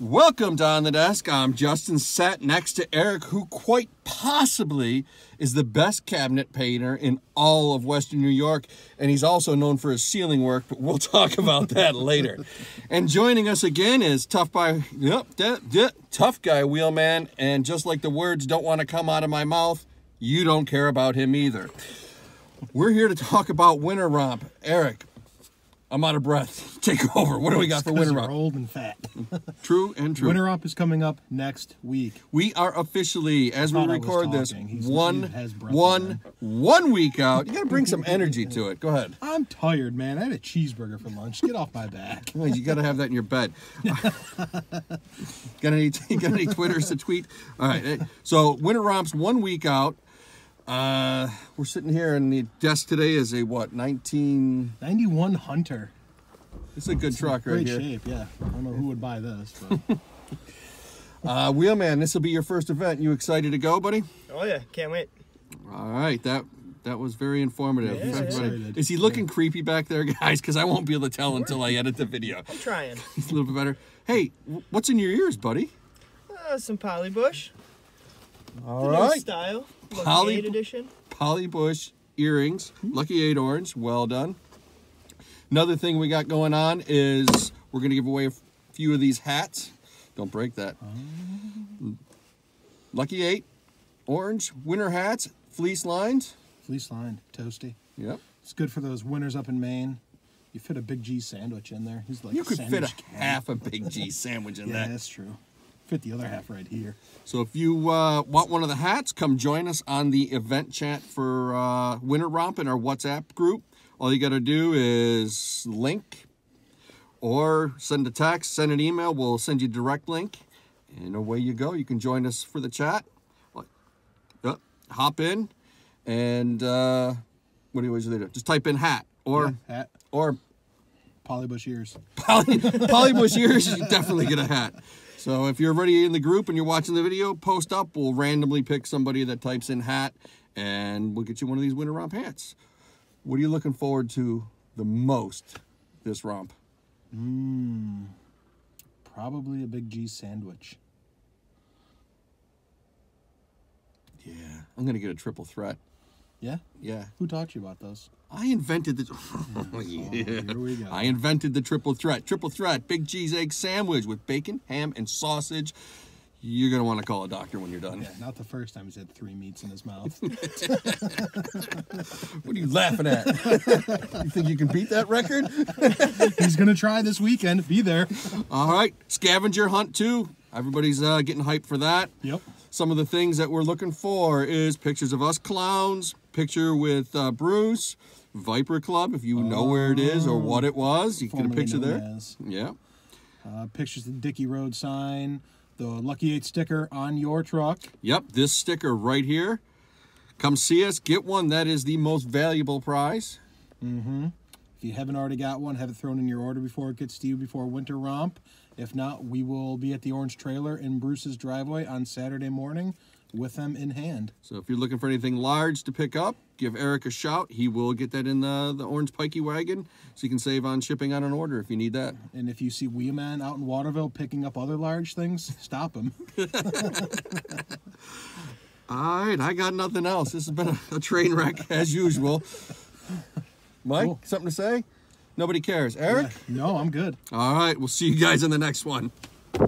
Welcome to On the Desk. I'm Justin, sat next to Eric, who quite possibly is the best cabinet painter in all of Western New York. And he's also known for his ceiling work, but we'll talk about that later. And joining us again is Tough Guy, yep, that, that, Tough Guy Wheelman. And just like the words don't want to come out of my mouth, you don't care about him either. We're here to talk about Winter Romp. Eric, I'm out of breath. Take over. What do we got for Winter Romp? old and fat. True and true. Winter Romp is coming up next week. We are officially, as we thought I was record this. He's- one, he has breath one, one week out. You got to bring some energy to it. Go ahead. I'm tired, man. I had a cheeseburger for lunch. Get off my back. Well, You got to have that in your bed. got any? Got any twitters to tweet? All right. eh, So Winter Romp's one week out. Uh, we're sitting here, and the desk today is a what? 19. 91 Hunter. It's a good truck right here. Great shape, yeah. I don't know who would buy this, but Uh, Wheelman, this will be your first event. You excited to go, buddy? Oh yeah, can't wait. All right, that that was very informative. Yeah, Everybody- excited. Is he looking creepy back there, guys? Because I won't be able to tell until I edit the video. I'm trying. He's a little bit better. Hey, what's in your ears, buddy? Uh, some Polly Bush. All the right, New style. Polly- edition. Polly Bush earrings, hmm? Lucky Eight orange. Well done. Another thing we got going on is we're gonna give away a few of these hats. Don't break that. Oh. Lucky Eight orange winter hats, fleece lined. fleece lined, toasty. Yep. It's good for those winters up in Maine. You fit a Big G sandwich in there. He's like You could fit a half a Big G sandwich in Yeah, that. that's true. Fit the other half right here. So if you uh, want one of the hats, come join us on the event chat for uh, Winter Romp in our WhatsApp group. All you got to do is link or send a text, send an email. We'll send you a direct link, and away you go. You can join us for the chat. Uh, hop in, and uh, what do you usually do? Just type in hat or Yeah, hat, or Polly Bush ears. Poly, Polybush ears, you definitely get a hat. So if you're already in the group and you're watching the video, post up. We'll randomly pick somebody that types in hat, and we'll get you one of these winter romp hats. What are you looking forward to the most this romp? Hmm. Probably a Big G sandwich. Yeah, I'm gonna get a triple threat. Yeah? Yeah, Who taught you about those? I invented the. Oh, here we go. I invented the triple threat. Triple threat, Big G's egg sandwich with bacon, ham, and sausage. You're gonna want to call a doctor when you're done. Yeah, not the first time he's had three meats in his mouth. What are you laughing at? you think you can beat that record? he's gonna try this weekend. Be there. All right, scavenger hunt too. Everybody's uh, getting hyped for that. Yep. Some of the things that we're looking for is pictures of us clowns, picture with uh, Bruce, Viper Club, if you know where it is or what it was, you can get a picture there. as. Yeah. Uh, pictures of the Dickey Road sign, the Lucky Eight sticker on your truck. Yep, this sticker right here. Come see us, get one. That is the most valuable prize. Mm-hmm. If you haven't already got one, have it thrown in your order before it gets to you before Winter Romp. If not, we will be at the Orange Trailer in Bruce's driveway on Saturday morning with them in hand. So if you're looking for anything large to pick up, give Eric a shout. He will get that in the, the orange pikey wagon so you can save on shipping on an order if you need that. And if you see Wheelman out in Waterville picking up other large things, stop him. All right, I got nothing else. This has been a, a train wreck as usual. Mike, Cool. something to say? Nobody cares. Eric? no, I'm good. All right, we'll see you guys in the next one.